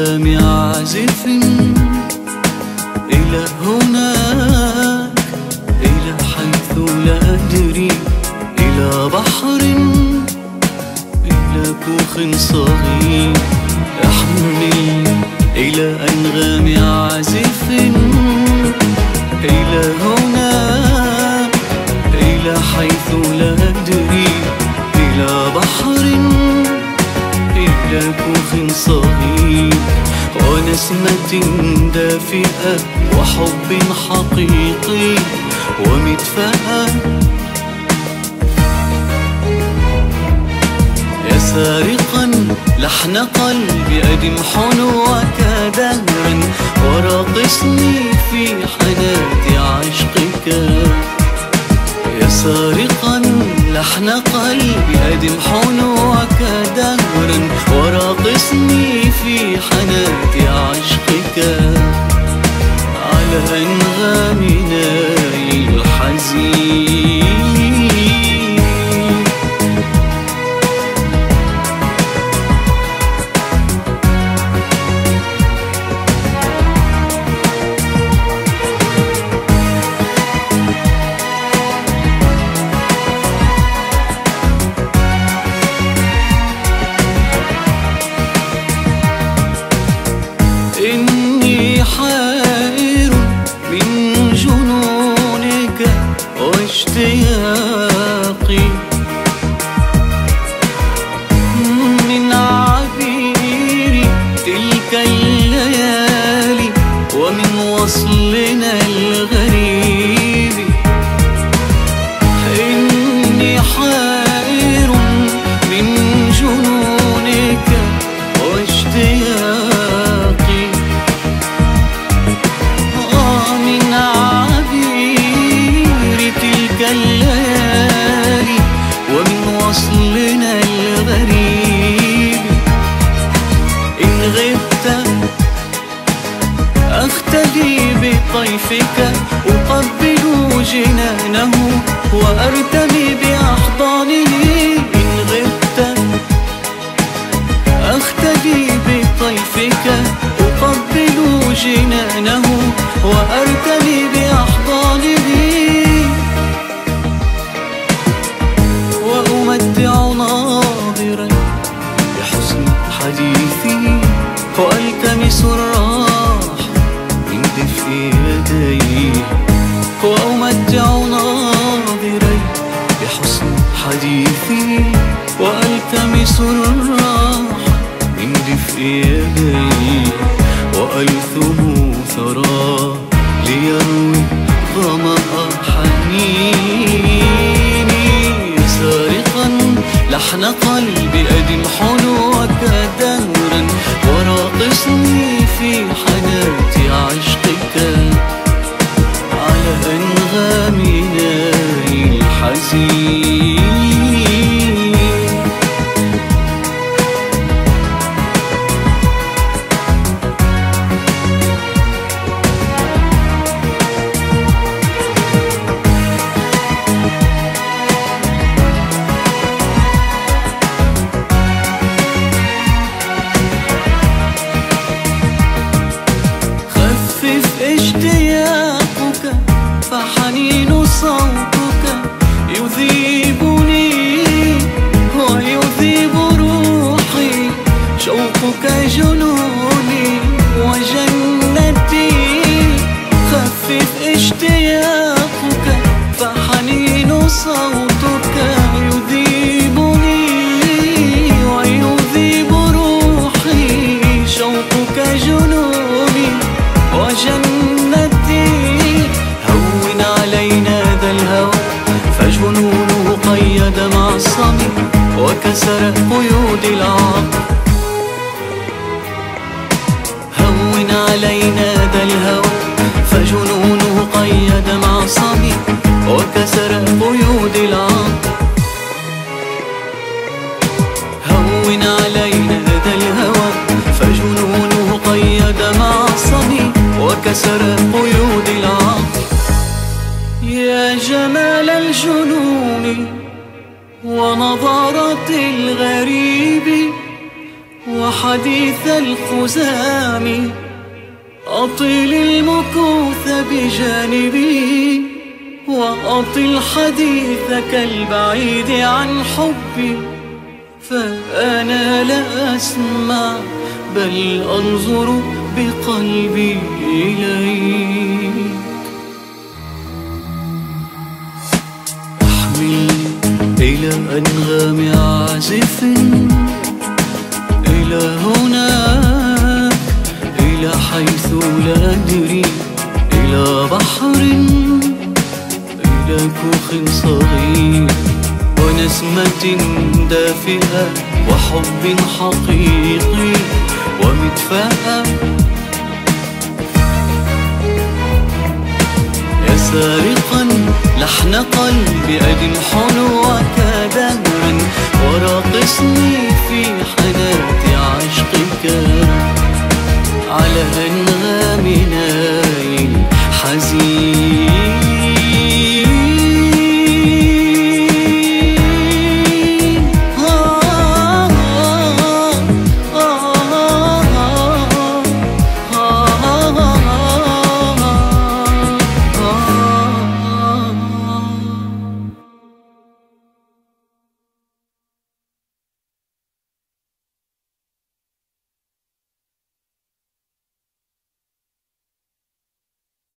أنغام عازف إلى هناك دافئة وحب حقيقي ومدفأة. يا سارقا لحن قلبي أدم حنوك دهرا وراقصني في حنات عشقك. يا سارقا لحن قلبي أدم حنوك إني حائر من جنونك واشتياقي آه من عبير تلك الليالي ومن وصلنا الغريب. إن غبت أختلي بطيفك أقبل جنانه وأرتمي بأحضانه إن غبت. أختلي بطيفك أقبل جنانه وأرتمي دفء يديه وألثم ثرى ليروي ظمأ حنيني سارقا لحن قلبي أدم حنوك صوتك يذيبني ويذيب روحي شوقك جنوني وجنتي هون علينا ذا الهوى فجنونه قيد معصمي وكسر قيود العقل هون علينا ذا الهوى فجنونه قيد معصمي وكسر وكسر قيود العقل يا جمال الجنون ونظرة الغريب وحديث الخزام. أطل المكوث بجانبي وأطل حديثك البعيد عن حبي. فأنا لا أسمع بل أنظر بقلبي إليك. أحمل إلى أنغام عازف دافئة وحب حقيقي ومدفأة يا سارقا لحن قلبي أدم حلوك